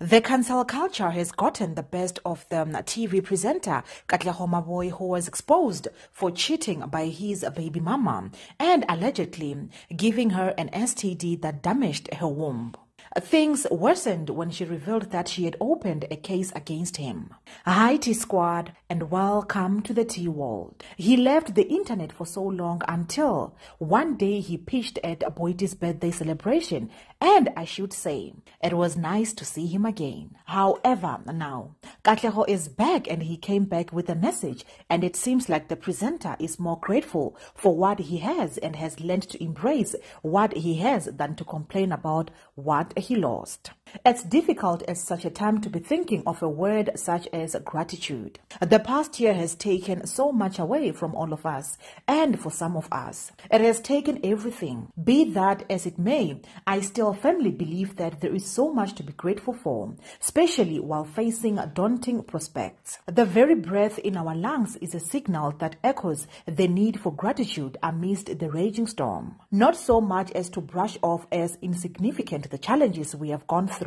The cancel culture has gotten the best of the um, TV presenter Katlego Maboe, who was exposed for cheating by his baby mama and allegedly giving her an STD that damaged her womb. Things worsened when she revealed that she had opened a case against him. Hi, T Squad, and welcome to the Tea World. He left the internet for so long until one day he pitched at Boity's birthday celebration, and I should say, it was nice to see him again. However, now, Katlego is back and he came back with a message, and it seems like the presenter is more grateful for what he has and has learned to embrace what he has than to complain about what he lost. It's difficult at such a time to be thinking of a word such as gratitude. The past year has taken so much away from all of us, and for some of us, it has taken everything. Be that as it may, I still firmly believe that there is so much to be grateful for, especially while facing daunting prospects. The very breath in our lungs is a signal that echoes the need for gratitude amidst the raging storm. Not so much as to brush off as insignificant the challenges we have gone through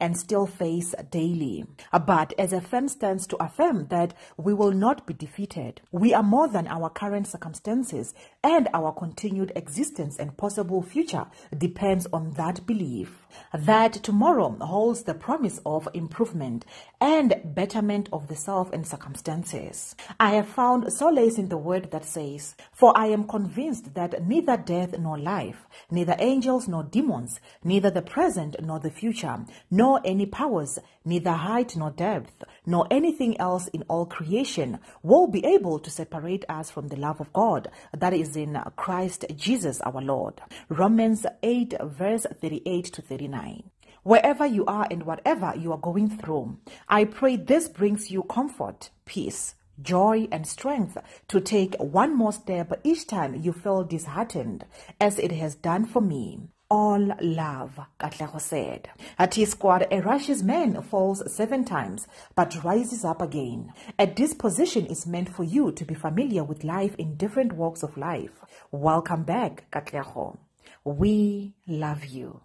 and still face daily, but as a firm stance to affirm that we will not be defeated. We are more than our current circumstances, and our continued existence and possible future depends on that belief. That tomorrow holds the promise of improvement and betterment of the self and circumstances. I have found solace in the word that says, For I am convinced that neither death nor life, neither angels nor demons, neither the present nor the future, nor any powers, neither height nor depth, nor anything else in all creation will be able to separate us from the love of God that is in Christ Jesus our Lord. Romans 8 verse 38 to 39. Wherever you are and whatever you are going through, I pray this brings you comfort, peace, joy, and strength to take one more step each time you feel disheartened, as it has done for me. All love, Katlego said. At his squad, a righteous man falls seven times, but rises up again. A disposition is meant for you to be familiar with life in different walks of life. Welcome back, Katlego. We love you.